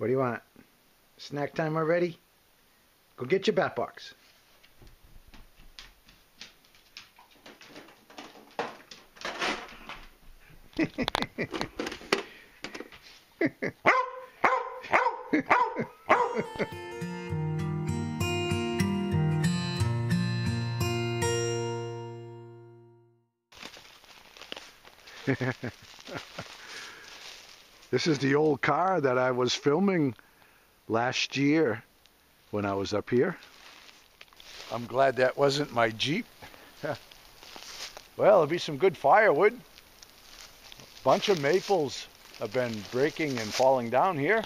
What do you want? Snack time already? Go get your bat box. this is the old car that I was filming last year when I was up here. I'm glad that wasn't my Jeep. well, there'll be some good firewood. A bunch of maples have been breaking and falling down here.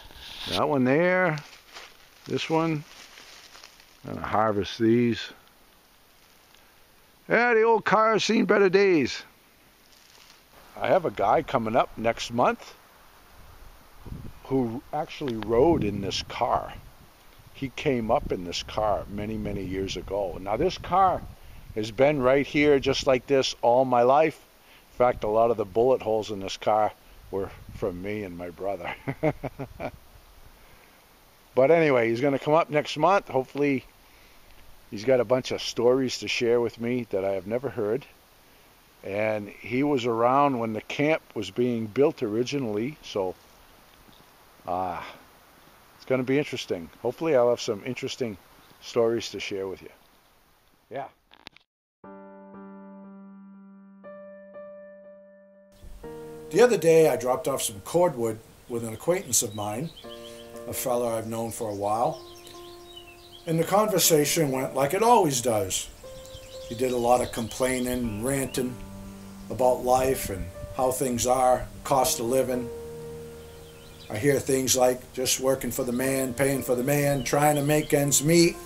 That one there, this one. I'm gonna harvest these. Yeah, the old car has seen better days. I have a guy coming up next month who actually rode in this car. He came up in this car many, many years ago. Now, this car has been right here just like this all my life. In fact, a lot of the bullet holes in this car were from me and my brother. but anyway, he's going to come up next month. Hopefully, he's got a bunch of stories to share with me that I have never heard. And he was around when the camp was being built originally, so Ah, it's going to be interesting. Hopefully, I'll have some interesting stories to share with you. Yeah. The other day, I dropped off some cordwood with an acquaintance of mine, a fellow I've known for a while. And the conversation went like it always does. He did a lot of complaining and ranting about life and how things are, cost of living, I hear things like just working for the man, paying for the man, trying to make ends meet,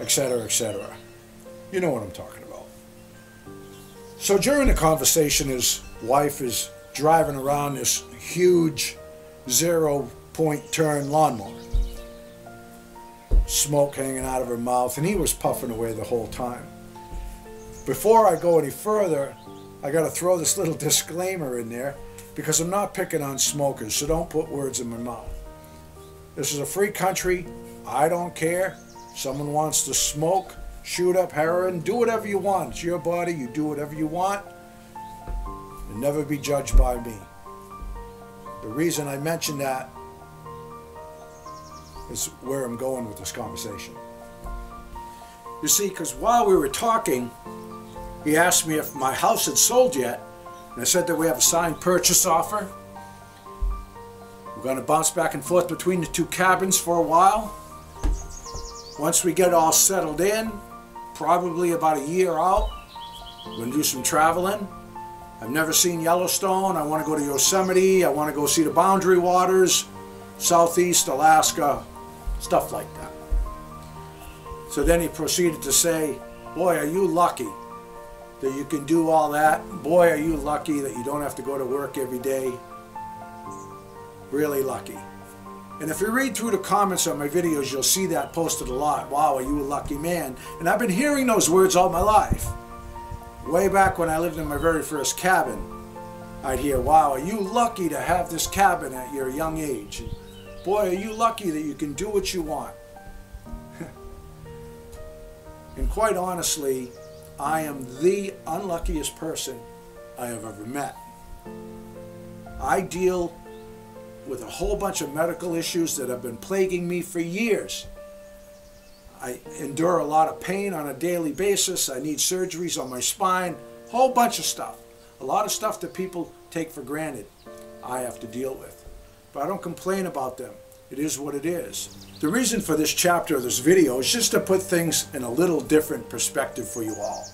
etc., etc. You know what I'm talking about. So during the conversation, his wife is driving around this huge zero point turn lawnmower. Smoke hanging out of her mouth, and he was puffing away the whole time. Before I go any further, I got to throw this little disclaimer in there because I'm not picking on smokers, so don't put words in my mouth. This is a free country. I don't care. Someone wants to smoke, shoot up heroin, do whatever you want. It's your body. You do whatever you want. And never be judged by me. The reason I mention that is where I'm going with this conversation. You see, because while we were talking, he asked me if my house had sold yet, and I said that we have a signed purchase offer. We're going to bounce back and forth between the two cabins for a while. Once we get all settled in, probably about a year out, we're going to do some traveling. I've never seen Yellowstone. I want to go to Yosemite. I want to go see the Boundary Waters, Southeast Alaska, stuff like that. So then he proceeded to say, Boy, are you lucky that you can do all that. Boy, are you lucky that you don't have to go to work every day. Really lucky. And if you read through the comments on my videos, you'll see that posted a lot. Wow, are you a lucky man? And I've been hearing those words all my life. Way back when I lived in my very first cabin, I'd hear, wow, are you lucky to have this cabin at your young age? And boy, are you lucky that you can do what you want. and quite honestly, I am the unluckiest person I have ever met. I deal with a whole bunch of medical issues that have been plaguing me for years. I endure a lot of pain on a daily basis. I need surgeries on my spine, whole bunch of stuff. A lot of stuff that people take for granted I have to deal with. But I don't complain about them. It is what it is. The reason for this chapter of this video is just to put things in a little different perspective for you all.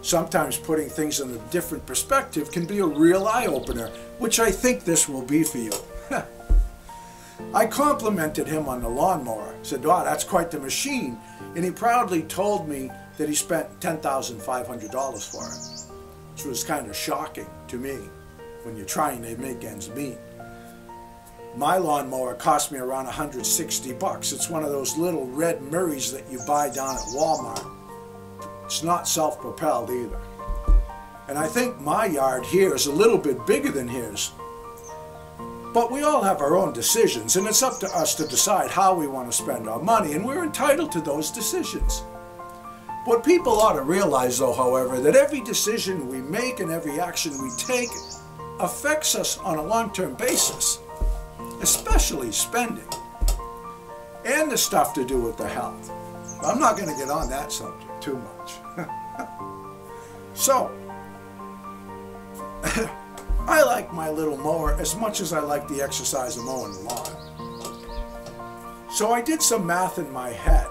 Sometimes putting things in a different perspective can be a real eye-opener, which I think this will be for you. I complimented him on the lawnmower. Said, wow, that's quite the machine. And he proudly told me that he spent $10,500 for it, which was kind of shocking to me when you're trying to make ends meet. My lawnmower cost me around 160 bucks. It's one of those little red Murrays that you buy down at Walmart. It's not self-propelled either. And I think my yard here is a little bit bigger than his. But we all have our own decisions, and it's up to us to decide how we want to spend our money, and we're entitled to those decisions. What people ought to realize, though, however, that every decision we make and every action we take affects us on a long term basis, especially spending and the stuff to do with the health. I'm not going to get on that subject too much. so, I like my little mower as much as I like the exercise of mowing the lawn. So I did some math in my head.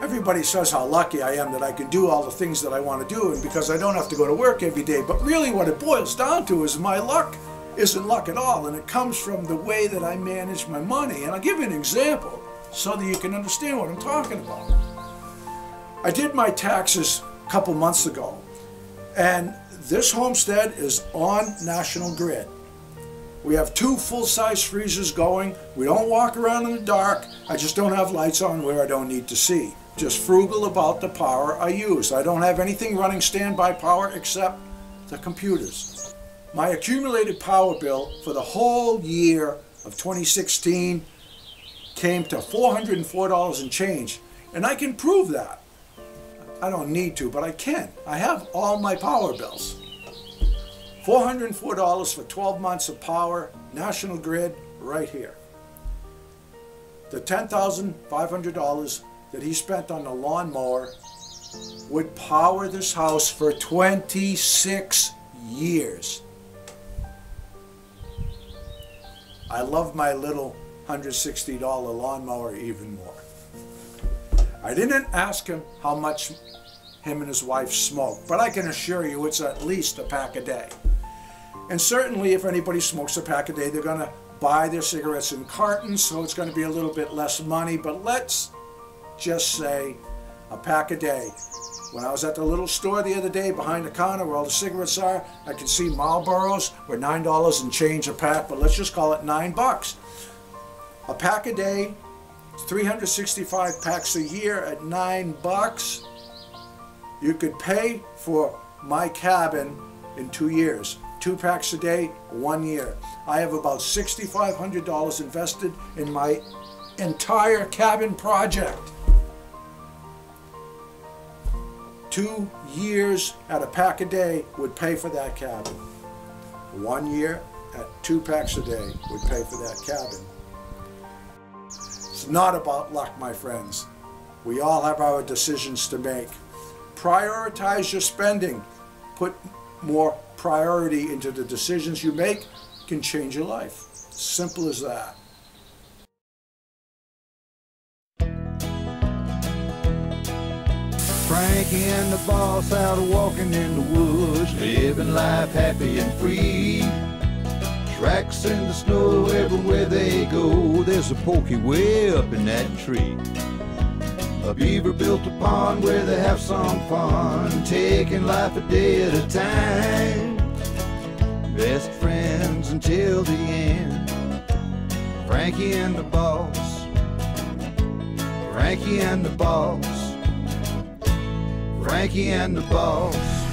Everybody says how lucky I am that I can do all the things that I want to do and because I don't have to go to work every day. But really what it boils down to is my luck isn't luck at all and it comes from the way that I manage my money. And I'll give you an example so that you can understand what I'm talking about. I did my taxes a couple months ago and this homestead is on National Grid. We have two full-size freezers going. We don't walk around in the dark. I just don't have lights on where I don't need to see. Just frugal about the power I use. I don't have anything running standby power except the computers. My accumulated power bill for the whole year of 2016 came to $404 and change. And I can prove that. I don't need to, but I can. I have all my power bills. $404 for 12 months of power, National Grid, right here. The $10,500 that he spent on the lawnmower would power this house for 26 years. I love my little $160 lawnmower even more. I didn't ask him how much him and his wife smoke, but I can assure you it's at least a pack a day. And certainly if anybody smokes a pack a day, they're going to buy their cigarettes in cartons, so it's going to be a little bit less money, but let's just say a pack a day. When I was at the little store the other day behind the counter where all the cigarettes are, I could see Marlboros were $9 and change a pack, but let's just call it 9 bucks. A pack a day, 365 packs a year at 9 bucks you could pay for my cabin in two years. Two packs a day, one year. I have about $6,500 invested in my entire cabin project. Two years at a pack a day would pay for that cabin. One year at two packs a day would pay for that cabin. It's not about luck, my friends. We all have our decisions to make prioritize your spending. Put more priority into the decisions you make can change your life. Simple as that. Frankie and the boss out of walking in the woods, living life happy and free. Tracks in the snow everywhere they go. There's a pokey way up in that tree. A beaver built a pond where they have some fun, taking life a day at a time. Best friends until the end. Frankie and the boss. Frankie and the boss. Frankie and the boss.